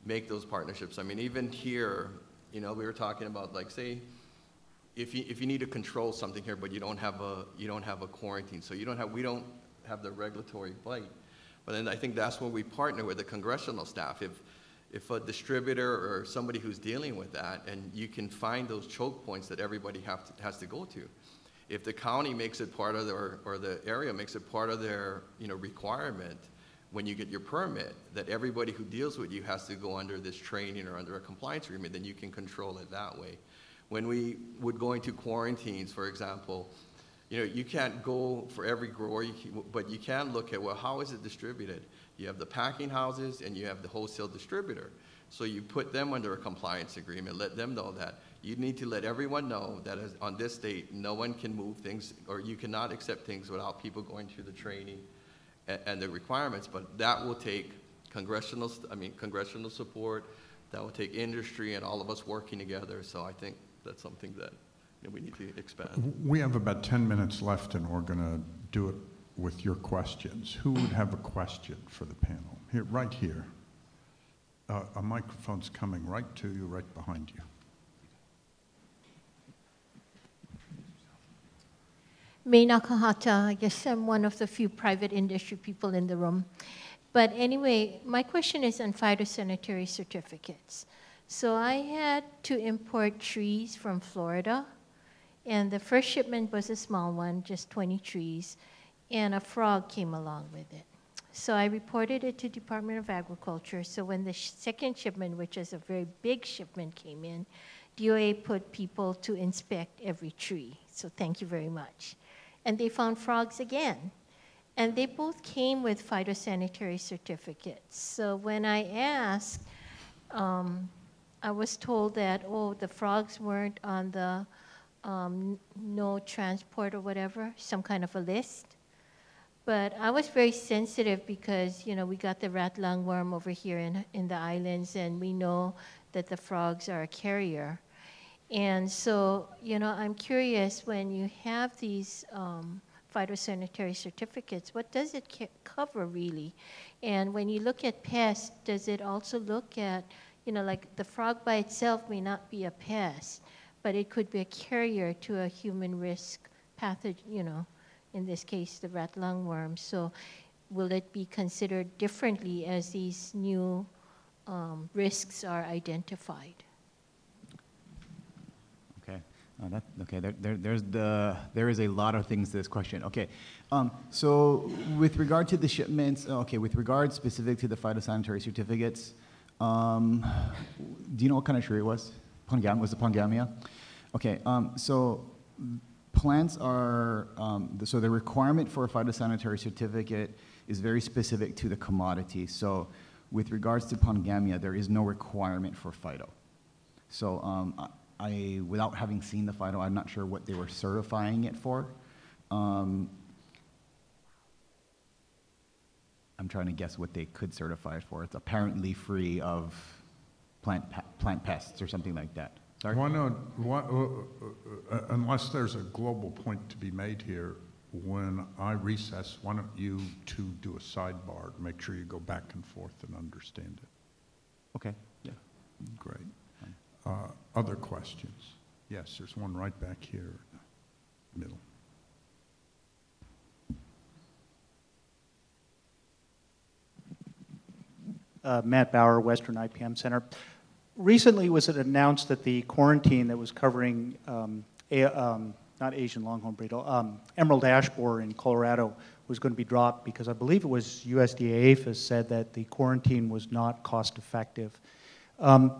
make those partnerships. I mean, even here, you know, we were talking about like, say, if you, if you need to control something here, but you don't have a, you don't have a quarantine, so you don't have, we don't have the regulatory bite. But then I think that's when we partner with the congressional staff. If, if a distributor or somebody who's dealing with that, and you can find those choke points that everybody have to, has to go to. If the county makes it part of their, or the area makes it part of their, you know, requirement, when you get your permit, that everybody who deals with you has to go under this training or under a compliance agreement, then you can control it that way. When we would go into quarantines, for example, you know, you can't go for every grower, you can- but you can look at, well, how is it distributed? You have the packing houses and you have the wholesale distributor. So you put them under a compliance agreement, let them know that. You need to let everyone know that on this date, no one can move things, or you cannot accept things without people going through the training and the requirements, but that will take congressional, I mean, congressional support, that will take industry and all of us working together, so I think that's something that, you know, we need to expand. We have about 10 minutes left, and we're going to do it with your questions. Who would have a question for the panel? Here, right here. Uh, A microphone's coming right to you, right behind you. May Nakahata, I guess I'm one of the few private industry people in the room. But anyway, my question is on phytosanitary certificates. So I had to import trees from Florida, and the first shipment was a small one, just 20 trees, and a frog came along with it. So I reported it to Department of Agriculture. So when the sh- second shipment, which is a very big shipment, came in, DOA put people to inspect every tree. So thank you very much. And they found frogs again. And they both came with phytosanitary certificates. So when I asked, um, I was told that, oh, the frogs weren't on the um, no transport or whatever, some kind of a list. But I was very sensitive because, you know, we got the rat lungworm over here in, in the islands, and we know that the frogs are a carrier. And so, you know, I'm curious when you have these um, phytosanitary certificates, what does it ca- cover really? And when you look at pests, does it also look at, you know, like the frog by itself may not be a pest, but it could be a carrier to a human risk pathogen, you know, in this case, the rat lungworm. So will it be considered differently as these new um, risks are identified? Uh, that, okay. There, there, there's the, there is a lot of things to this question. Okay. Um, so with regard to the shipments, okay, with regard specific to the phytosanitary certificates, um, do you know what kind of tree it was? Pongam, was it Pongamia? Okay. Um, so plants are, um, so the requirement for a phytosanitary certificate is very specific to the commodity. So with regards to Pongamia, there is no requirement for phyto. So um, I, without having seen the final, I'm not sure what they were certifying it for. Um, I'm trying to guess what they could certify it for. It's apparently free of plant, pe- plant pests or something like that. Sorry? Why not, why, uh, uh, uh, unless there's a global point to be made here, when I recess, why don't you two do a sidebar, to make sure you go back and forth and understand it? Okay. Yeah. Great. Uh, Other questions? Yes, there's one right back here in the middle. uh, Matt Baur, Western IPM Center. Recently, was it announced that the quarantine that was covering um, a, um, not Asian longhorn beetle, um, emerald ash borer in Colorado was going to be dropped because I believe it was USDA APHIS said that the quarantine was not cost effective. Um,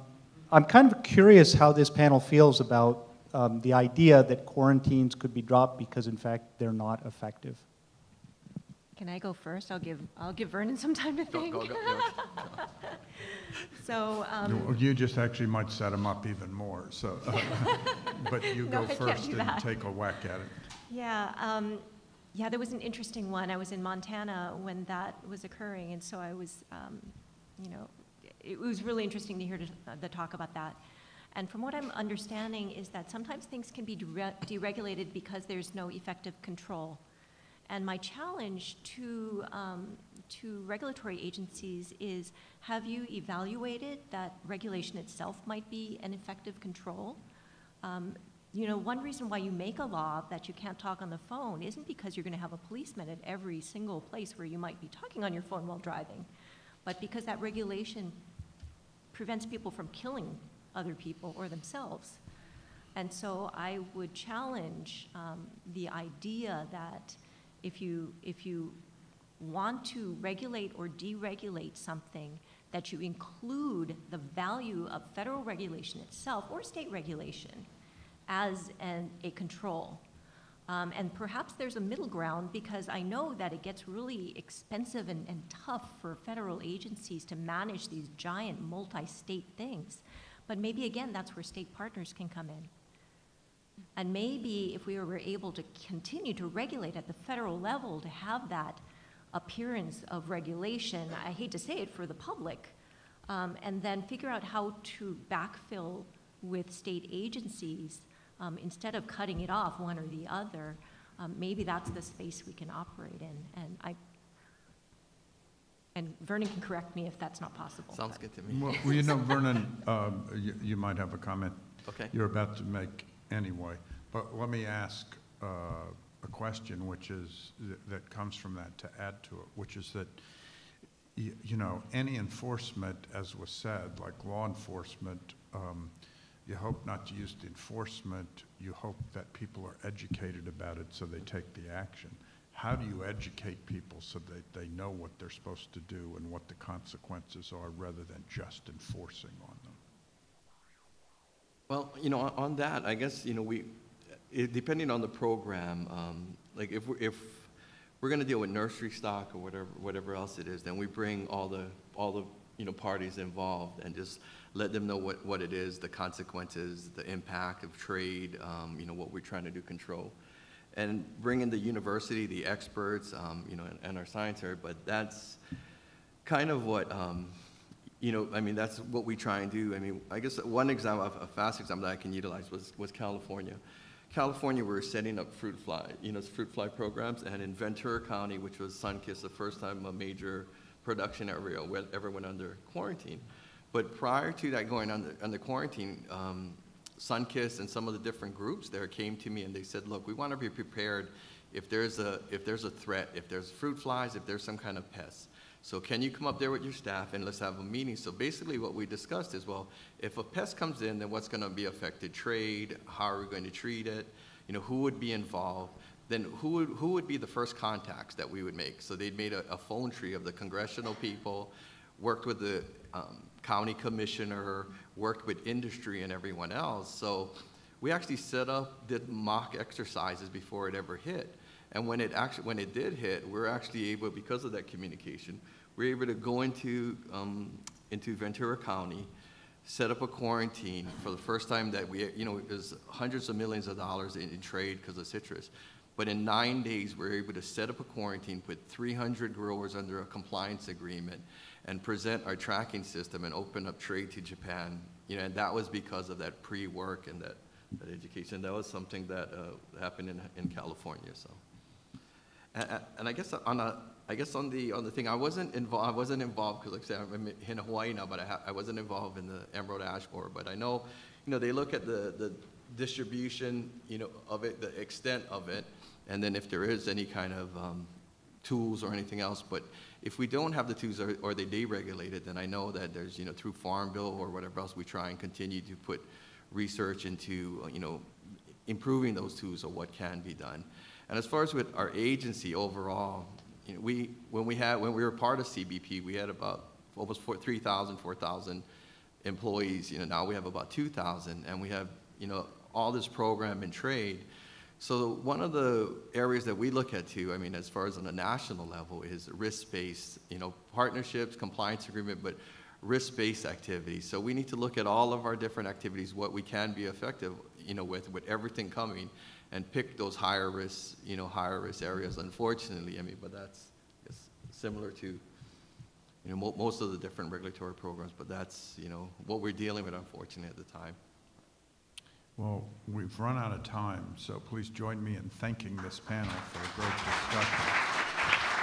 I'm kind of curious how this panel feels about um, the idea that quarantines could be dropped because, in fact, they're not effective. Can I go first? I'll give, I'll give Vernon some time to Go, think. go, go, yeah. So, um, You- You just actually might set him up even more, so, uh, but you No, go I first and that. take a whack at it. Yeah, um, yeah, there was an interesting one. I was in Montana when that was occurring, and so I was, um, you know, it was really interesting to hear uh, the talk about that. And from what I'm understanding is that sometimes things can be dere- deregulated because there's no effective control. And my challenge to, um, to regulatory agencies is, have you evaluated that regulation itself might be an effective control? Um, You know, one reason why you make a law that you can't talk on the phone isn't because you're going to have a policeman at every single place where you might be talking on your phone while driving, but because that regulation prevents people from killing other people or themselves. And so I would challenge um, the idea that if you, if you want to regulate or deregulate something, that you include the value of federal regulation itself or state regulation as an, a control. Um, and perhaps there's a middle ground because I know that it gets really expensive and, and tough for federal agencies to manage these giant multi-state things. But maybe again, that's where state partners can come in. And maybe if we were able to continue to regulate at the federal level to have that appearance of regulation, I hate to say it for the public, um, and then figure out how to backfill with state agencies um, instead of cutting it off one or the other, um, maybe that's the space we can operate in. And I, and Vernon can correct me if that's not possible. Sounds but- good to me. Well, well, you know, Vernon, um, you, you might have a comment Okay. you're about to make anyway, but let me ask uh, a question which is, that comes from that to add to it, which is that, y- you know, any enforcement, as was said, like law enforcement, um, you hope not to use the enforcement, you hope that people are educated about it so they take the action. How do you educate people so that they know what they're supposed to do and what the consequences are rather than just enforcing on them? Well, you know, on- on that, I guess, you know, we, it, depending on the program, um, like if, we're- if we're gonna deal with nursery stock or whatever, whatever else it is, then we bring all the, all the, you know, parties involved and just let them know what, what it is, the consequences, the impact of trade, um, you know, what we're trying to do control. And bring in the university, the experts, um, you know, and, and our science area, but that's kind of what, um, you know, I mean, that's what we try and do. I mean, I guess one example, a fast example that I can utilize was, was California. California, we're setting up fruit fly, you know, fruit fly programs, and in Ventura County, which was Sunkist, the first time a major production area went- ever went under quarantine. But prior to that going under, under quarantine, um, Sunkist and some of the different groups there came to me and they said, look, we want to be prepared if there's a, if there's a threat, if there's fruit flies, if there's some kind of pest. So can you come up there with your staff and let's have a meeting? So basically what we discussed is, well, if a pest comes in, then what's going to be affected? Trade, how are we going to treat it? You know, who would be involved? Then who would, who would be the first contacts that we would make? So they'd made a, a phone tree of the congressional people, worked with the um, county commissioner, worked with industry and everyone else. So we actually set up, did mock exercises before it ever hit. And when it actually, when it did hit, we're actually able, because of that communication, we're able to go into, um, into Ventura County, set up a quarantine for the first time that we, you know, it was hundreds of millions of dollars in, in trade because of citrus. But in nine days, we're able to set up a quarantine, put 300 growers under a compliance agreement, and present our tracking system and open up trade to Japan. You know, and that was because of that pre-work and that, that education. That was something that uh, happened in, in California. So, and, and I guess on a, I guess on the on the thing, I wasn't involved. I wasn't involved because, like I said, I'm in Hawaii now, but I, ha- I wasn't involved in the Emerald Ash Borer. But I know, you know, they look at the the distribution, you know, of it, the extent of it, and then if there is any kind of um, tools or anything else. But if we don't have the tools or, or they deregulate it, then I know that there's, you know, through Farm Bill or whatever else, we try and continue to put research into, uh, you know, improving those tools or what can be done. And as far as with our agency overall, you know, we, when we had, when we were part of CBP, we had about almost four- 3,000, 4,000 employees. You know, now we have about 2,000, and we have, you know, all this program and trade. So one of the areas that we look at too, I mean, as far as on a national level, is risk-based, you know, partnerships, compliance agreement, but risk-based activities. So we need to look at all of our different activities, what we can be effective, you know, with, with everything coming, and pick those higher risk, you know, higher risk areas. Unfortunately, I mean, but that's similar to, you know, mo- most of the different regulatory programs. But that's, you know, what we're dealing with, unfortunately, at the time. Well, we've run out of time, so please join me in thanking this panel for a great discussion.